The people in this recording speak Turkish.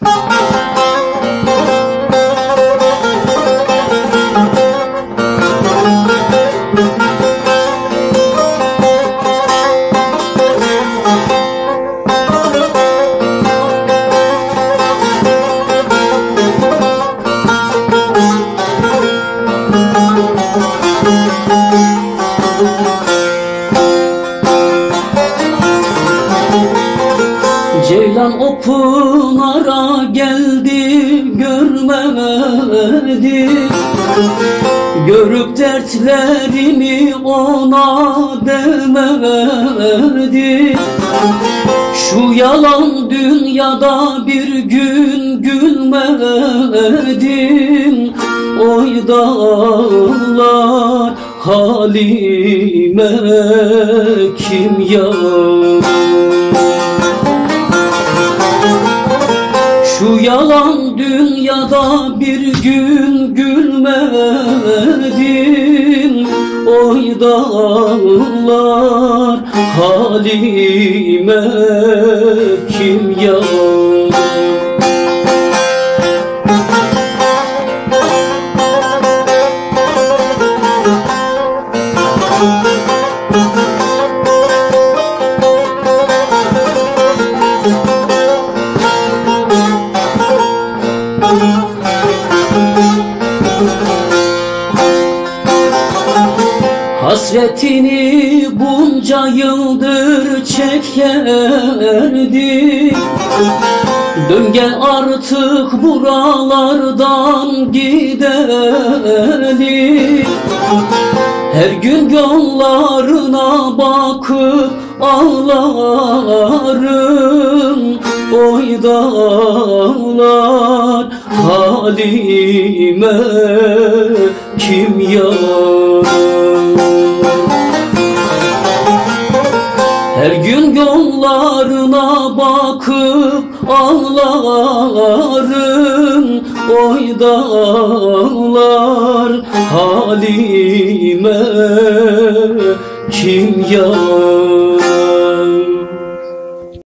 Bye. Ceylan o pınara geldi görmedi Görüp dertlerimi ona demedi Şu yalan dünyada bir gün gülmedim Oy dağlar halime kim yar Şu yalan dünyada bir gün gülmedim. Oy dağlar halime kim yar Hasretini bunca yıldır çekerdi. Dön gel artık buralardan gidelim Her gün yollarına bakıp ağlarım. Oy dağlar halime kim yar Her gün yollarına bakıp ağlarım. Oy dağlar halime kim yar